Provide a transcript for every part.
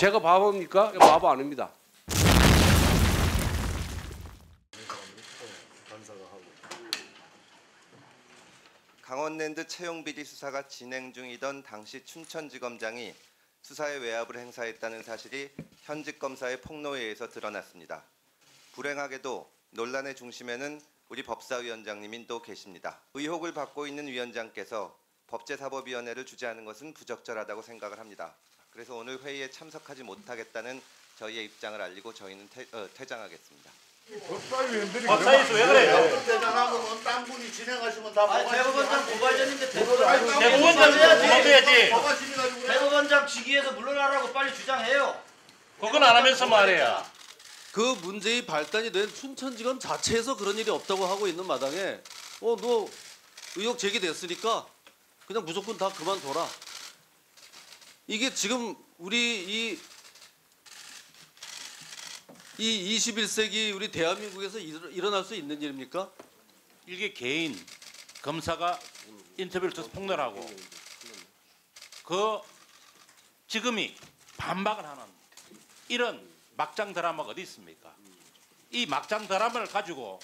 제가 바보입니까? 바보 아닙니다. 강원랜드 채용 비리 수사가 진행 중이던 당시 춘천지검장이 수사에 외압을 행사했다는 사실이 현직 검사의 폭로에 의해서 드러났습니다. 불행하게도 논란의 중심에는 우리 법사위원장님인 또 계십니다. 의혹을 받고 있는 위원장께서 법제사법위원회를 주재하는 것은 부적절하다고 생각을 합니다. 그래서 오늘 회의에 참석하지 못하겠다는 저희의 입장을 알리고 저희는 퇴, 어, 퇴장하겠습니다. 법사위원들이 법사위에서 왜 그래요? 대장하고 딴 분이 진행하시면 다 아니 대법원장 고발전인데 대법원장 대법원장 그래. 대법원장 직위에서 물러나라고 빨리 주장해요. 그건 안 하면서 말이야. 그 문제의 발단이 된 춘천지검 자체에서 그런 일이 없다고 하고 있는 마당에 어 너 의혹 제기됐으니까 그냥 무조건 다 그만둬라. 이게 지금 우리 이, 이 21세기 우리 대한민국에서 일- 일어날 수 있는 일입니까? 이게 개인 검사가 인터뷰를 통해서 폭로를 하고 그 지금이 반박을 하는 이런 막장 드라마가 어디 있습니까? 이 막장 드라마를 가지고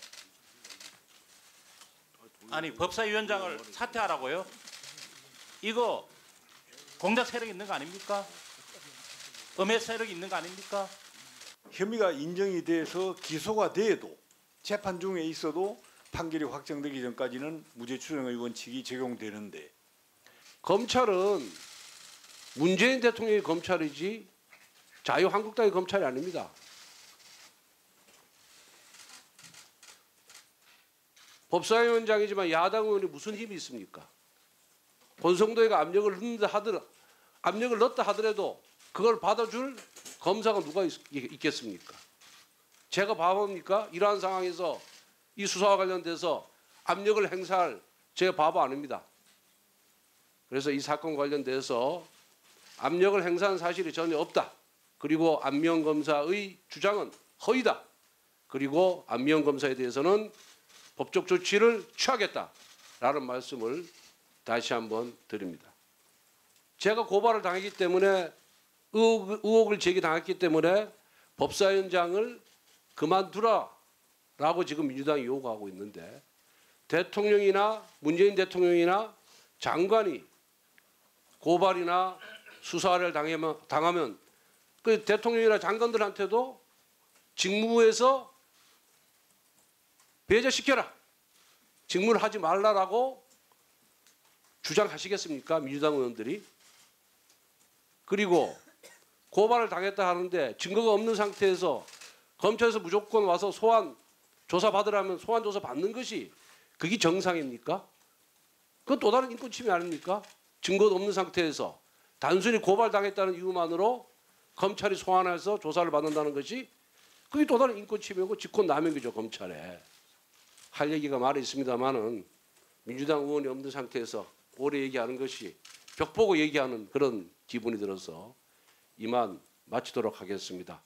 아니 법사위원장을 사퇴하라고요? 이거 공작 세력이 있는 거 아닙니까? 음해 세력이 있는 거 아닙니까? 혐의가 인정이 돼서 기소가 돼도 재판 중에 있어도 판결이 확정되기 전까지는 무죄 추정의 원칙이 적용되는데 검찰은 문재인 대통령의 검찰이지 자유한국당의 검찰이 아닙니다. 법사위원장이지만 야당 의원이 무슨 힘이 있습니까? 권성도가 압력을 넣는다 하더라 압력을 넣었다 하더라도 그걸 받아줄 검사가 누가 있, 있겠습니까? 제가 바보입니까? 이러한 상황에서 이 수사와 관련돼서 압력을 행사할 제가 바보 아닙니다. 그래서 이 사건 관련돼서 압력을 행사한 사실이 전혀 없다. 그리고 안미영 검사의 주장은 허위다. 그리고 안미영 검사에 대해서는 법적 조치를 취하겠다라는 말씀을 다시 한번 드립니다. 제가 고발을 당했기 때문에 의혹, 의혹을 제기당했기 때문에 법사위원장을 그만두라라고 지금 민주당이 요구하고 있는데 대통령이나 문재인 대통령이나 장관이 고발이나 수사를 당하면, 당하면 그 대통령이나 장관들한테도 직무에서 배제시켜라. 직무를 하지 말라라고 주장하시겠습니까? 민주당 의원들이. 그리고 고발을 당했다 하는데 증거가 없는 상태에서 검찰에서 무조건 와서 소환 조사 받으라면 소환 조사 받는 것이 그게 정상입니까? 그건 또 다른 인권 침해 아닙니까? 증거도 없는 상태에서 단순히 고발당했다는 이유만으로 검찰이 소환해서 조사를 받는다는 것이 그게 또 다른 인권 침해고 직권남용이죠 검찰에 할 얘기가 많이 있습니다만은 민주당 의원이 없는 상태에서 오래 얘기하는 것이 벽 보고 얘기하는 그런 기분이 들어서 이만 마치도록 하겠습니다.